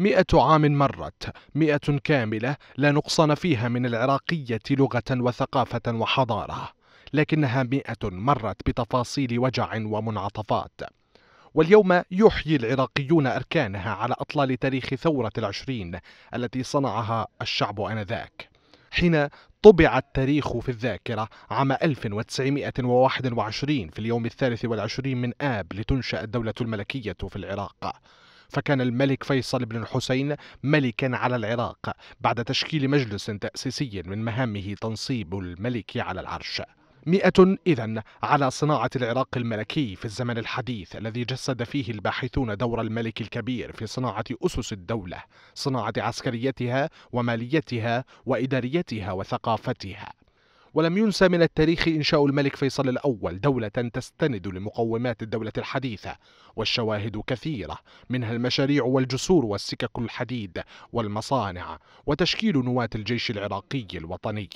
مئة عام مرت مئة كاملة لا نقصان فيها من العراقية لغة وثقافة وحضارة لكنها مئة مرت بتفاصيل وجع ومنعطفات. واليوم يحيي العراقيون أركانها على أطلال تاريخ ثورة العشرين التي صنعها الشعب آنذاك. حين طبع التاريخ في الذاكرة عام 1921 في اليوم الثالث والعشرين من آب لتنشأ الدولة الملكية في العراق. فكان الملك فيصل بن الحسين ملكا على العراق بعد تشكيل مجلس تأسيسي من مهامه تنصيب الملك على العرش. مئة إذا على صناعة العراق الملكي في الزمن الحديث الذي جسد فيه الباحثون دور الملك الكبير في صناعة أسس الدولة صناعة عسكريتها وماليتها وإداريتها وثقافتها. ولم ينسى من التاريخ إنشاء الملك فيصل الأول دولة تستند لمقومات الدولة الحديثة والشواهد كثيرة منها المشاريع والجسور والسكك الحديد والمصانع وتشكيل نواة الجيش العراقي الوطني.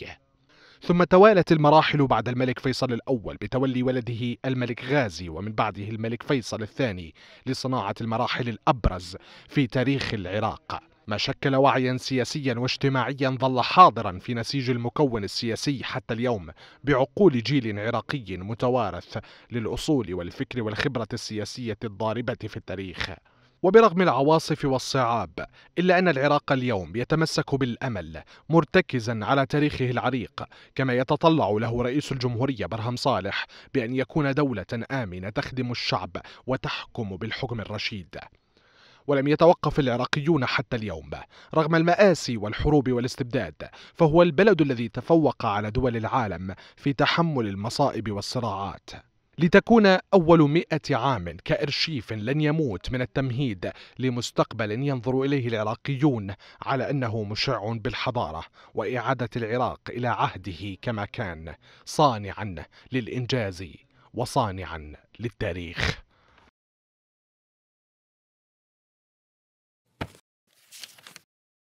ثم توالت المراحل بعد الملك فيصل الأول بتولي ولده الملك غازي ومن بعده الملك فيصل الثاني لصناعة المراحل الأبرز في تاريخ العراق. ما شكل وعيا سياسيا واجتماعيا ظل حاضرا في نسيج المكون السياسي حتى اليوم بعقول جيل عراقي متوارث للأصول والفكر والخبرة السياسية الضاربة في التاريخ. وبرغم العواصف والصعاب إلا أن العراق اليوم يتمسك بالأمل مرتكزا على تاريخه العريق كما يتطلع له رئيس الجمهورية برهم صالح بأن يكون دولة آمنة تخدم الشعب وتحكم بالحكم الرشيد. ولم يتوقف العراقيون حتى اليوم. رغم المآسي والحروب والاستبداد فهو البلد الذي تفوق على دول العالم في تحمل المصائب والصراعات. لتكون أول مئة عام كإرشيف لن يموت من التمهيد لمستقبل ينظر إليه العراقيون على أنه مشع بالحضارة وإعادة العراق إلى عهده كما كان صانعا للإنجاز وصانعا للتاريخ.